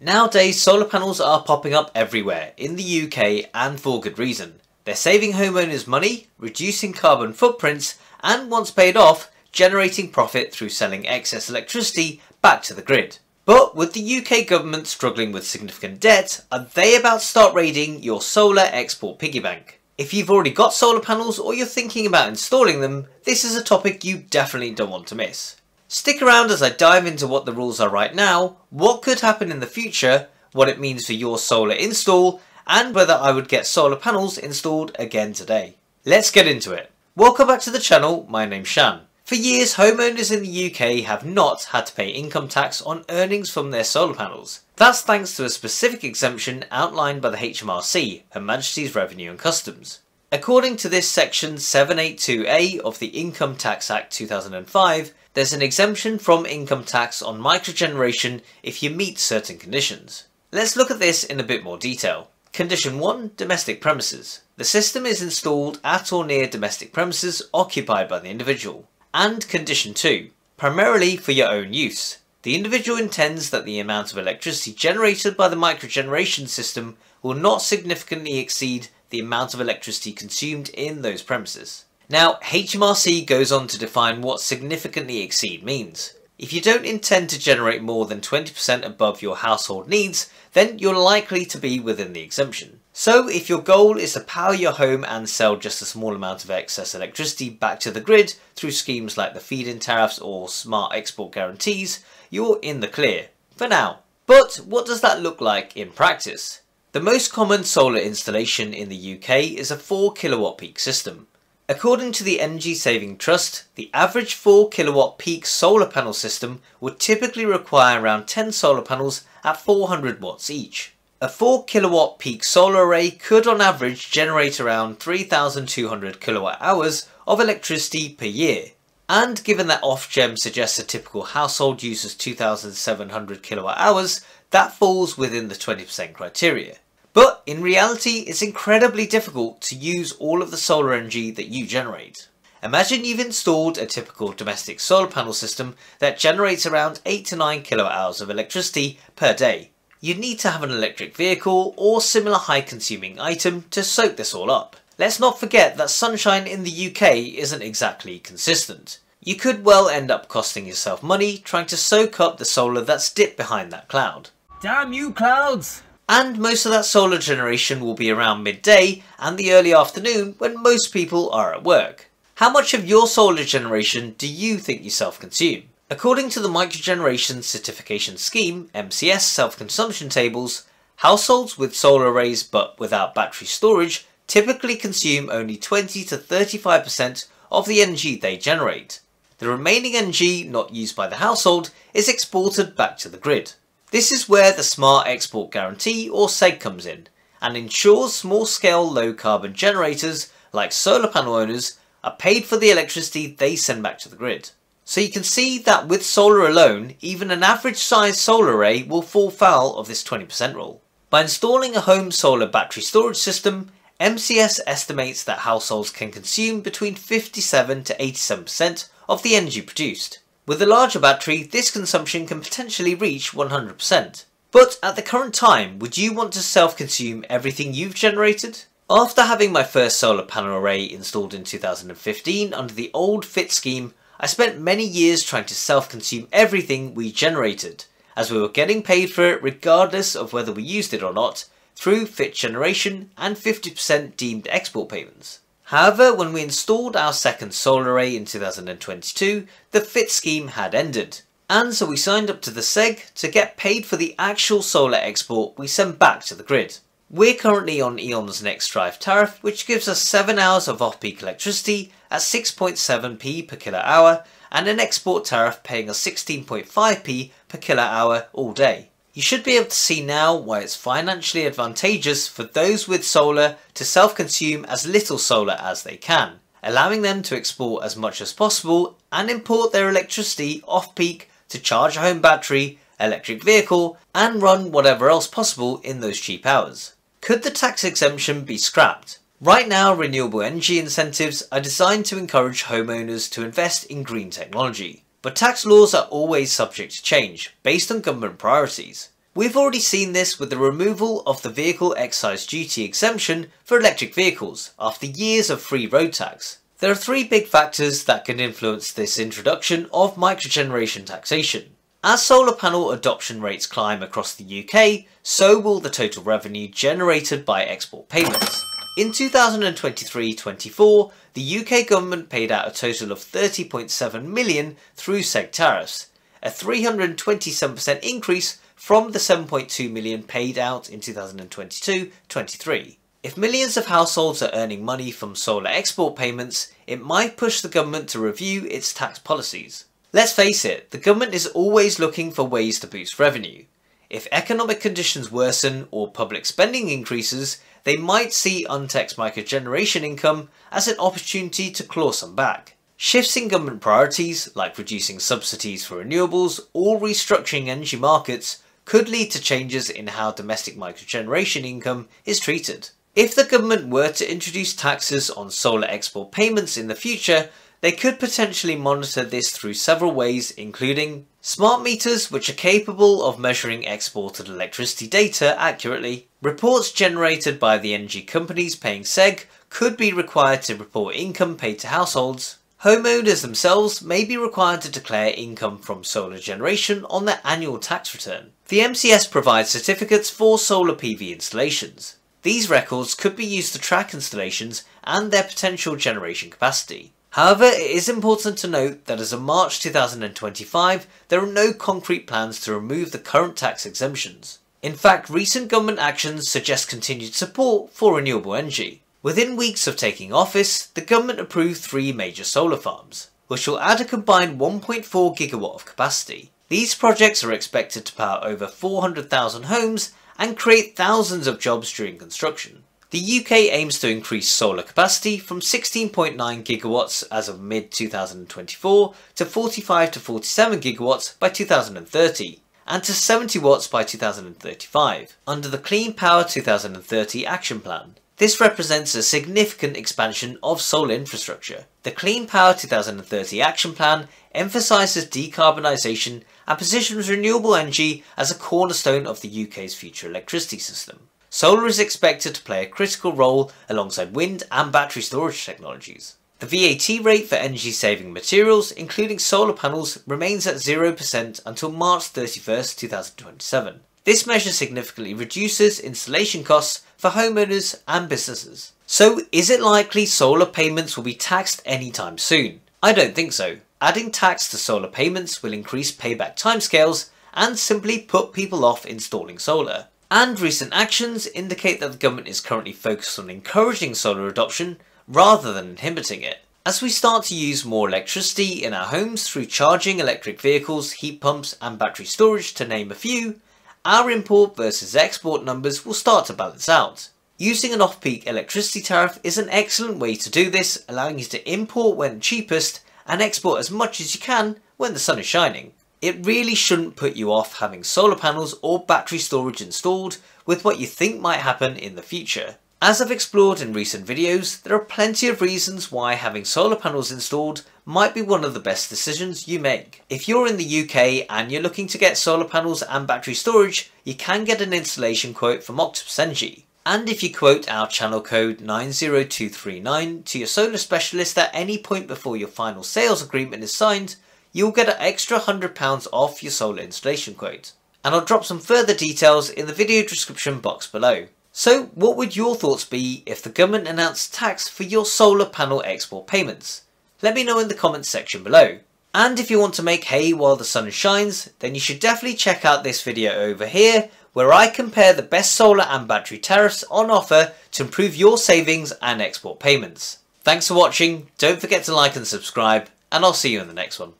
Nowadays, solar panels are popping up everywhere in the UK and for good reason. They're saving homeowners money, reducing carbon footprints, and once paid off, generating profit through selling excess electricity back to the grid. But with the UK government struggling with significant debt, are they about to start raiding your solar export piggy bank? If you've already got solar panels or you're thinking about installing them, this is a topic you definitely don't want to miss. Stick around as I dive into what the rules are right now, what could happen in the future, what it means for your solar install, and whether I would get solar panels installed again today. Let's get into it. Welcome back to the channel, my name's Shan. For years, homeowners in the UK have not had to pay income tax on earnings from their solar panels. That's thanks to a specific exemption outlined by the HMRC, Her Majesty's Revenue and Customs. According to this section 782A of the Income Tax Act 2005, there's an exemption from income tax on microgeneration if you meet certain conditions. Let's look at this in a bit more detail. Condition 1 Domestic premises. The system is installed at or near domestic premises occupied by the individual and condition 2, primarily for your own use. The individual intends that the amount of electricity generated by the microgeneration system will not significantly exceed the amount of electricity consumed in those premises. Now, HMRC goes on to define what significantly exceed means. If you don't intend to generate more than 20% above your household needs, then you're likely to be within the exemption. So if your goal is to power your home and sell just a small amount of excess electricity back to the grid through schemes like the feed-in tariffs or smart export guarantees, you're in the clear. For now. But what does that look like in practice? The most common solar installation in the UK is a 4 kilowatt peak system. According to the Energy Saving Trust, the average 4 kilowatt peak solar panel system would typically require around 10 solar panels at 400 watts each. A 4 kilowatt peak solar array could on average generate around 3,200 kilowatt hours of electricity per year. And given that Ofgem suggests a typical household uses 2,700 kilowatt hours, that falls within the 20% criteria. But in reality, it's incredibly difficult to use all of the solar energy that you generate. Imagine you've installed a typical domestic solar panel system that generates around 8 to 9 kilowatt hours of electricity per day you'd need to have an electric vehicle or similar high consuming item to soak this all up. Let's not forget that sunshine in the UK isn't exactly consistent. You could well end up costing yourself money trying to soak up the solar that's dipped behind that cloud. Damn you clouds! And most of that solar generation will be around midday and the early afternoon when most people are at work. How much of your solar generation do you think you self-consume? According to the Microgeneration Certification Scheme, MCS self-consumption tables, households with solar arrays but without battery storage typically consume only 20 to 35% of the energy they generate. The remaining energy not used by the household is exported back to the grid. This is where the Smart Export Guarantee or SEG comes in and ensures small-scale low-carbon generators like solar panel owners are paid for the electricity they send back to the grid. So you can see that with solar alone, even an average sized solar array will fall foul of this 20% rule. By installing a home solar battery storage system, MCS estimates that households can consume between 57 to 87% of the energy produced. With a larger battery, this consumption can potentially reach 100%. But at the current time, would you want to self-consume everything you've generated? After having my first solar panel array installed in 2015 under the old FIT scheme, I spent many years trying to self-consume everything we generated, as we were getting paid for it regardless of whether we used it or not, through FIT generation and 50% deemed export payments. However, when we installed our second solar array in 2022, the FIT scheme had ended, and so we signed up to the SEG to get paid for the actual solar export we send back to the grid. We're currently on E.ON's next drive tariff, which gives us 7 hours of off-peak electricity at 6.7p per kilowatt hour and an export tariff paying us 16.5p per kilowatt hour all day. You should be able to see now why it's financially advantageous for those with solar to self-consume as little solar as they can, allowing them to export as much as possible and import their electricity off-peak to charge a home battery, electric vehicle and run whatever else possible in those cheap hours. Could the tax exemption be scrapped? Right now, renewable energy incentives are designed to encourage homeowners to invest in green technology. But tax laws are always subject to change, based on government priorities. We've already seen this with the removal of the vehicle excise duty exemption for electric vehicles after years of free road tax. There are three big factors that can influence this introduction of microgeneration taxation. As solar panel adoption rates climb across the UK, so will the total revenue generated by export payments. In 2023-24, the UK government paid out a total of 30.7 million through seg tariffs, a 327% increase from the 7.2 million paid out in 2022-23. If millions of households are earning money from solar export payments, it might push the government to review its tax policies. Let's face it, the government is always looking for ways to boost revenue. If economic conditions worsen or public spending increases, they might see untaxed microgeneration income as an opportunity to claw some back. Shifts in government priorities, like reducing subsidies for renewables or restructuring energy markets, could lead to changes in how domestic microgeneration income is treated. If the government were to introduce taxes on solar export payments in the future, they could potentially monitor this through several ways, including smart meters which are capable of measuring exported electricity data accurately. Reports generated by the energy companies paying SEG could be required to report income paid to households. Homeowners themselves may be required to declare income from solar generation on their annual tax return. The MCS provides certificates for solar PV installations. These records could be used to track installations and their potential generation capacity. However, it is important to note that as of March 2025, there are no concrete plans to remove the current tax exemptions. In fact, recent government actions suggest continued support for renewable energy. Within weeks of taking office, the government approved three major solar farms, which will add a combined 1.4 gigawatt of capacity. These projects are expected to power over 400,000 homes and create thousands of jobs during construction. The UK aims to increase solar capacity from 16.9 gigawatts as of mid 2024 to 45 to 47 gigawatts by 2030 and to 70 watts by 2035 under the Clean Power 2030 Action Plan. This represents a significant expansion of solar infrastructure. The Clean Power 2030 Action Plan emphasises decarbonisation and positions renewable energy as a cornerstone of the UK's future electricity system. Solar is expected to play a critical role alongside wind and battery storage technologies. The VAT rate for energy saving materials, including solar panels, remains at 0% until March 31, 2027. This measure significantly reduces installation costs for homeowners and businesses. So, is it likely solar payments will be taxed anytime soon? I don't think so. Adding tax to solar payments will increase payback timescales and simply put people off installing solar. And recent actions indicate that the government is currently focused on encouraging solar adoption rather than inhibiting it. As we start to use more electricity in our homes through charging electric vehicles, heat pumps and battery storage to name a few, our import versus export numbers will start to balance out. Using an off-peak electricity tariff is an excellent way to do this, allowing you to import when cheapest and export as much as you can when the sun is shining. It really shouldn't put you off having solar panels or battery storage installed with what you think might happen in the future. As I've explored in recent videos, there are plenty of reasons why having solar panels installed might be one of the best decisions you make. If you're in the UK and you're looking to get solar panels and battery storage, you can get an installation quote from Octopus Energy. And if you quote our channel code 90239 to your solar specialist at any point before your final sales agreement is signed, you'll get an extra £100 off your solar installation quote. And I'll drop some further details in the video description box below. So what would your thoughts be if the government announced tax for your solar panel export payments? Let me know in the comments section below. And if you want to make hay while the sun shines, then you should definitely check out this video over here where I compare the best solar and battery tariffs on offer to improve your savings and export payments. Thanks for watching, don't forget to like and subscribe, and I'll see you in the next one.